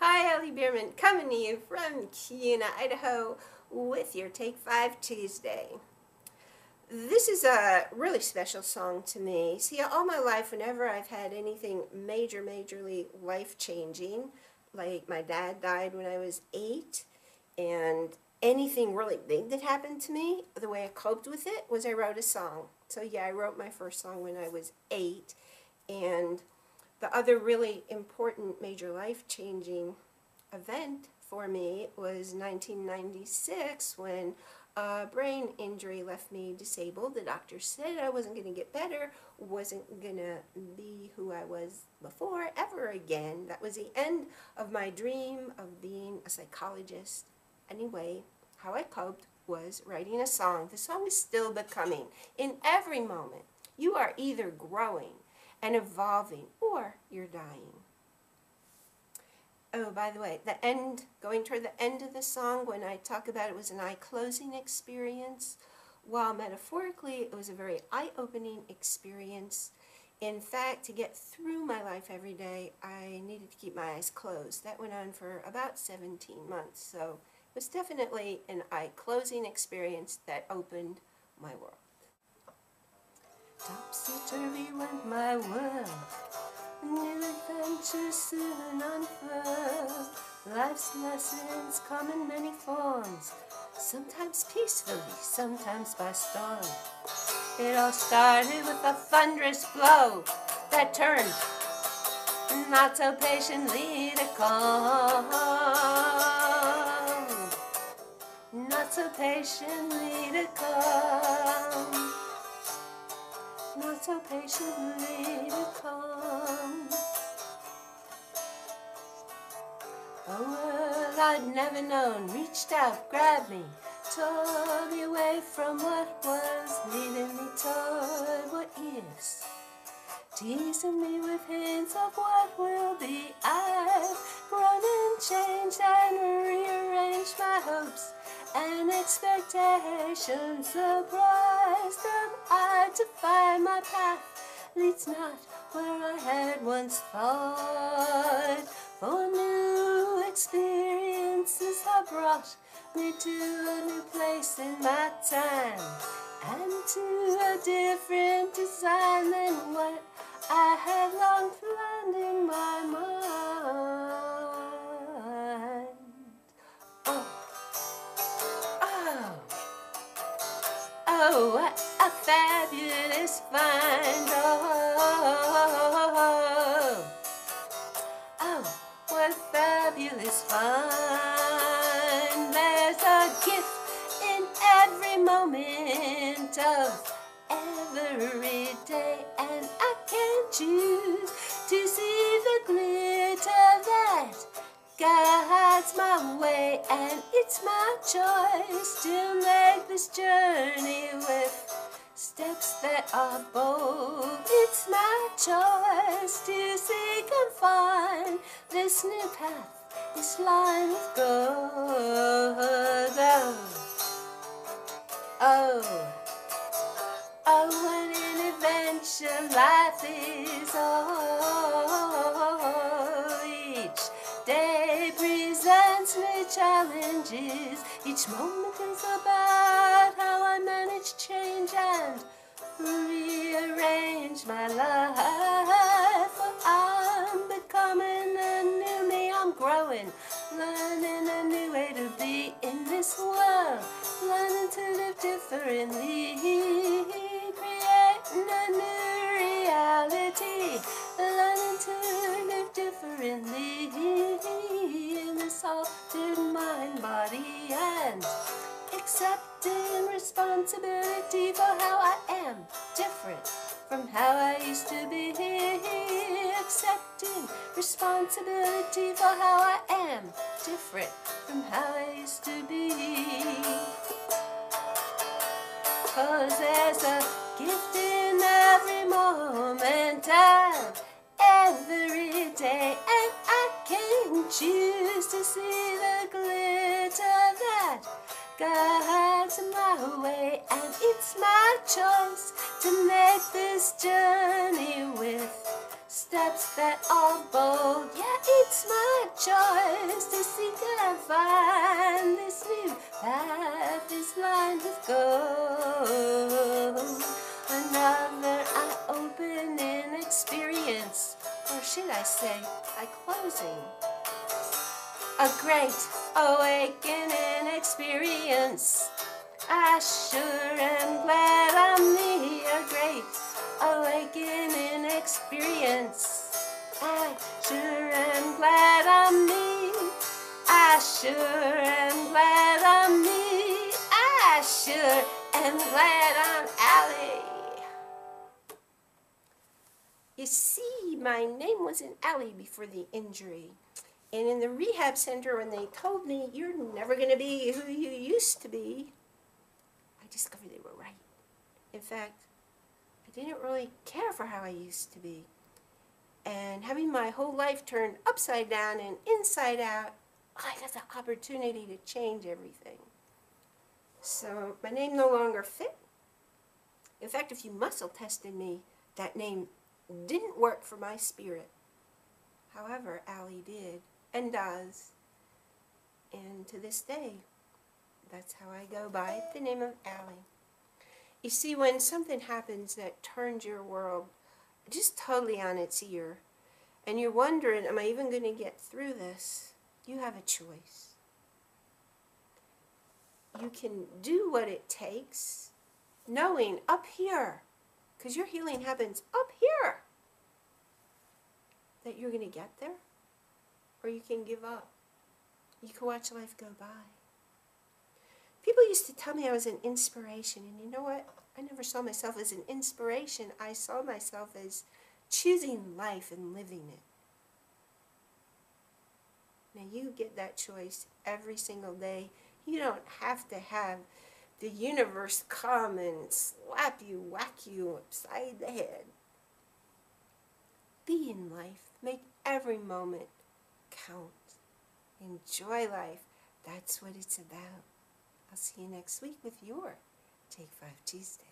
Hi, Ali Bierman coming to you from Kuna, Idaho with your Take 5 Tuesday. This is a really special song to me. See, all my life, whenever I've had anything major, majorly life-changing, like my dad died when I was eight, and anything really big that happened to me, the way I coped with it was I wrote a song. So yeah, I wrote my first song when I was eight, and the other really important major life-changing event for me was 1996 when a brain injury left me disabled. The doctor said I wasn't going to get better, wasn't going to be who I was before ever again. That was the end of my dream of being a psychologist. Anyway, how I coped was writing a song. The song is still becoming. In every moment, you are either growing and evolving, or you're dying. Oh, by the way, the end, going toward the end of the song, when I talk about it was an eye-closing experience, while metaphorically it was a very eye-opening experience. In fact, to get through my life every day, I needed to keep my eyes closed. That went on for about 17 months, so it was definitely an eye-closing experience that opened my world. Topsy-turvy went my world, new adventures soon unfurled. Life's lessons come in many forms, sometimes peacefully, sometimes by storm. It all started with a thunderous blow that turned not so patiently to calm. Not so patiently to come not so patiently to come. A world I'd never known reached out, grabbed me, tore me away from what was, leading me toward what is. Teasing me with hints of what will be. I've grown and changed and rearranged my hopes and expectations. Surprised am I to find my path leads not where I had once thought. For new experiences have brought me to a new place in my time and to a different design than what I had long planned in my mind. Find. Oh, oh, what fabulous fun. There's a gift in every moment of every day, and I can choose to see the glitter that guides my way, and it's my choice to make this journey with steps that are bold. It's my choice to seek and find this new path, this line of gold. Oh, oh, oh, what an adventure life is. Oh, challenges. Each moment is about how I manage change and rearrange my life. For I'm becoming a new me. I'm growing, learning a new way to be in this world, learning to live differently, responsibility for how I am different from how I used to be. Accepting responsibility for how I am different from how I used to be. Cause there's a gift in every moment of every day, and I can choose to see the glitter that guides my way, and it's my choice to make this journey with steps that are bold. Yeah, it's my choice to seek and find this new path this line with gold. Another eye-opening experience, or should I say, a closing. A great awakening experience. I sure am glad I'm me. A great awakening experience. I sure am glad I'm me. I sure am glad I'm me. I sure am glad I'm Allie. You see, my name wasn't Allie before the injury. And in the rehab center, when they told me, you're never going to be who you used to be, I discovered they were right. In fact, I didn't really care for how I used to be. And having my whole life turned upside down and inside out, I got the opportunity to change everything. So my name no longer fit. In fact, if you muscle tested me, that name didn't work for my spirit. However, Allie did and does. And to this day, that's how I go by the name of Allie. You see, when something happens that turns your world just totally on its ear, and you're wondering, am I even going to get through this? You have a choice. You can do what it takes, knowing up here, because your healing happens up here, that you're going to get there, or you can give up. You can watch life go by. People used to tell me I was an inspiration, and you know what? I never saw myself as an inspiration. I saw myself as choosing life and living it. Now you get that choice every single day. You don't have to have the universe come and slap you, whack you upside the head. Be in life. Make every moment count. Enjoy life. That's what it's about. I'll see you next week with your Take Five Tuesday.